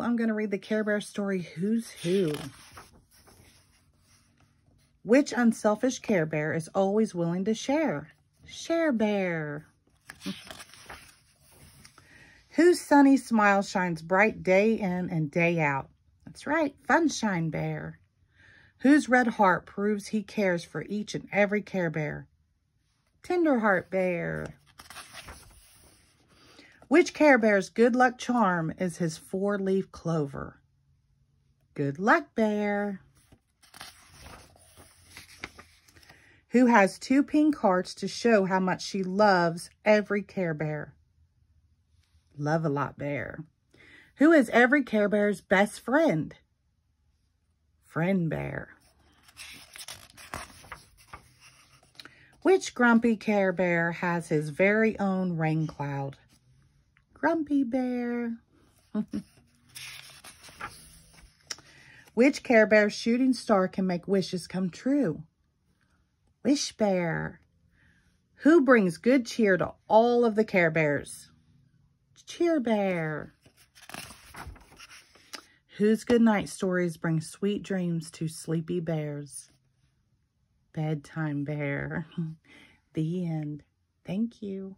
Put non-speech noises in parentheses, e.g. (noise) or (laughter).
I'm going to read the Care Bear story, Who's Who? Which unselfish Care Bear is always willing to share? Share Bear. (laughs) Whose sunny smile shines bright day in and day out? That's right, Funshine Bear. Whose red heart proves he cares for each and every Care Bear? Tenderheart Bear. Which Care Bear's good luck charm is his four-leaf clover? Good luck, Bear. Who has two pink hearts to show how much she loves every Care Bear? Love-A-Lot Bear. Who is every Care Bear's best friend? Friend Bear. Which grumpy Care Bear has his very own rain cloud? Grumpy Bear. Which Care Bear shooting star can make wishes come true? Wish Bear. Who brings good cheer to all of the Care Bears? Cheer Bear. Whose goodnight stories bring sweet dreams to sleepy bears? Bedtime Bear. (laughs) the end. Thank you.